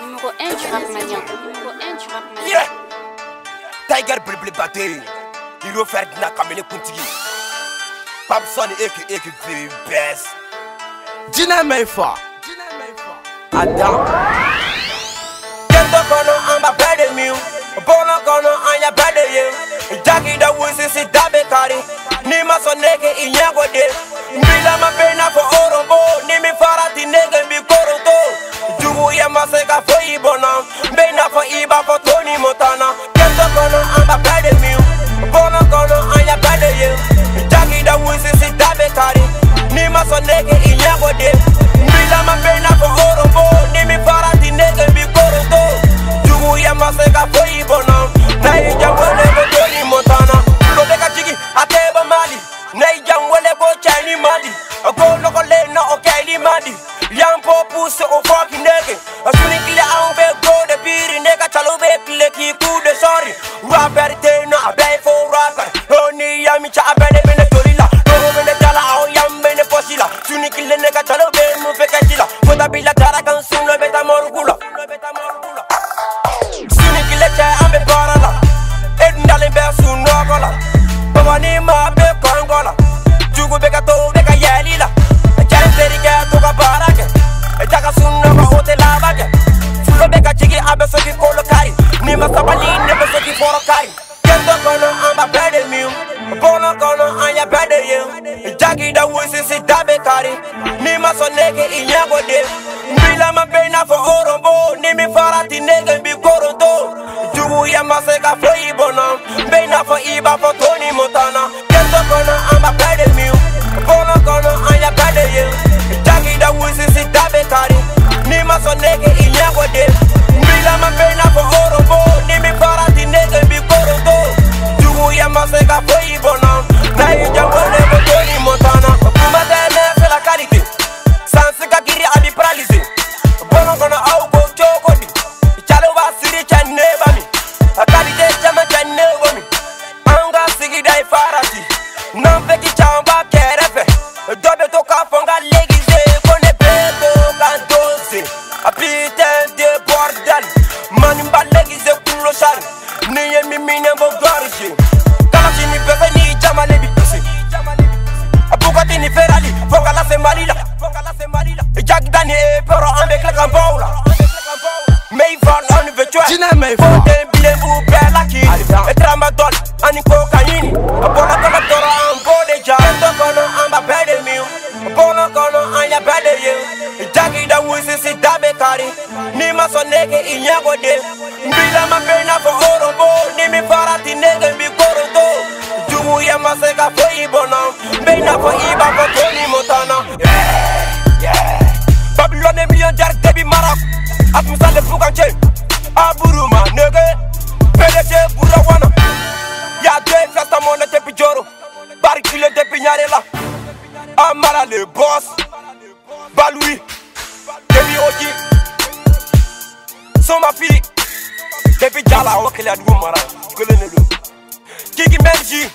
Numéro 1 du rap malien. Numéro 1 du rap malien. Yeah! Tiger Blibli Battery, Hiro Ferdinand Kamele Kuntigi, Jina Meifa, Adam. Kento kono amba bede miu, bono kono anya bede ye, okaili mali, Yampo puse o fucking nigga, Asuni kile ang be go de biri nigga, Chalo be kile ki ku de sorry, Rapper te na abe fo rapper, Oni yami cha abe de bene torila, Loro bene jala ao yam bene posila, Suni kile nigga chalo be mu feke jila, Fota bila tara kan sun lo beta morgula, Ni ma sabali ne be soki foro kari, Kento kono amba bede miu, Bono kono anya bede ye, Jagi da wusi si dabe kari, Ni ma so nege inyango de, Mbila ma bena fo orombo, Ni mi farati nege mbi koronto, Jugu ya maseka fo ibona, Bena fo iba fo Tony Montana, May van on the joy. Jina Maifa. Fote bile bu bela ki. E tramadol ani cocaine. Abola kono toro an bode ja. Ento kono amba bede miu. Bono kono anya bede ye. Jackie da wusi si dabe kari. Ni maso nege inyago de. Mbila mapena fo orombo. Ni mi farati nege koronto. Jugu ya maseka fo ibona. Mbena fo atụsale fukache abụrụ ma n'ege peleche buru wana ya de festamone tepi joro barikile tepi nyarela amara le bos balui debi oji somafi debi jala okele adugo mara kele ne do kiki menji